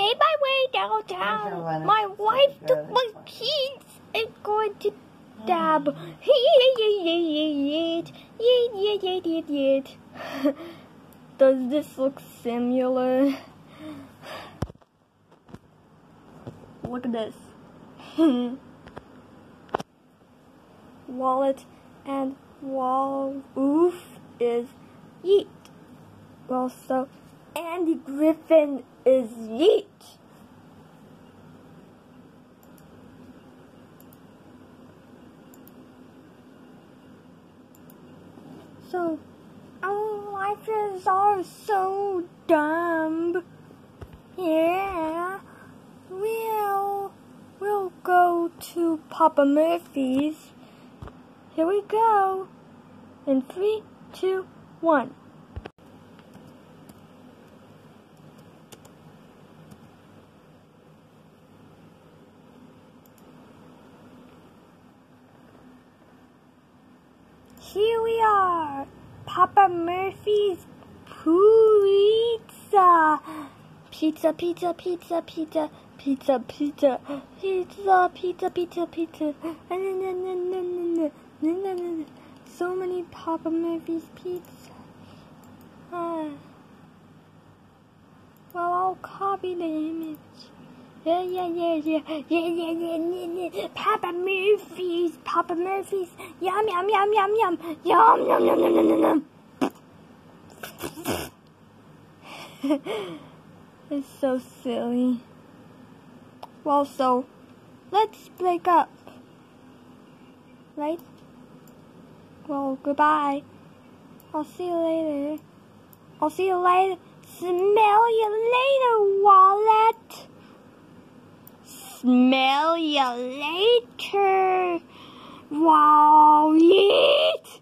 made my way downtown. My wife took my keys and going to dab. Does this look similar? Look at this. WALL-E and wall oof is yeet. Well, so Andy Griffin is yeet. So, our lives are so dumb. Yeah, we'll we'll go to Papa Murphy's. Here we go. In three, two, one. Here we are, Papa Murphy's Pizza. Pizza, pizza, pizza, pizza, pizza, pizza, pizza, pizza, pizza, pizza. So many Papa Murphy's pizza. Ah. Well, I'll copy the image. Yeah, yeah, yeah, yeah, yeah, yeah, yeah, yeah, yeah. Papa Murphy's, Papa Murphy's. Yum, yum, yum, yum, yum, yum, yum, yum, yum, yum, yum. it's so silly. Well, so let's break up, right? Well, goodbye. I'll see you later. I'll see you later. Smell you later, WALL-E smell you later. Eat.